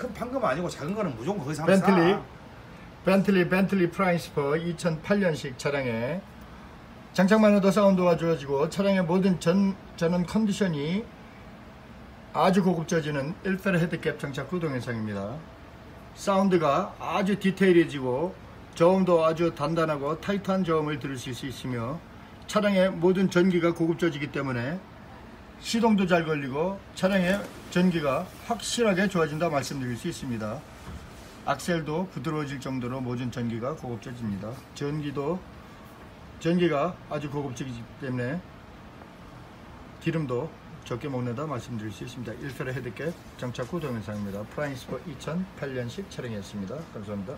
큰 판금 아니고 작은 거는 무조건 거기서 벤틀리 싸. 벤틀리 벤틀리 플라잉스퍼 2008년식 차량에 장착만으로도 사운드가 좋아지고 차량의 모든 전, 전원 컨디션이 아주 고급져지는 1페르 헤드캡 장착 후 동영상입니다. 사운드가 아주 디테일해지고 저음도 아주 단단하고 타이트한 저음을 들을 수 있으며 차량의 모든 전기가 고급져지기 때문에 시동도 잘 걸리고 차량의 전기가 확실하게 좋아진다 말씀드릴 수 있습니다. 악셀도 부드러워질 정도로 모든 전기가 고급져집니다. 전기도 전기가 아주 고급지기 때문에 기름도 적게 먹는다 말씀드릴 수 있습니다. 1페르 헤드캡 장착 후 동영상입니다. 프라인스포 2008년식 차량이었습니다. 감사합니다.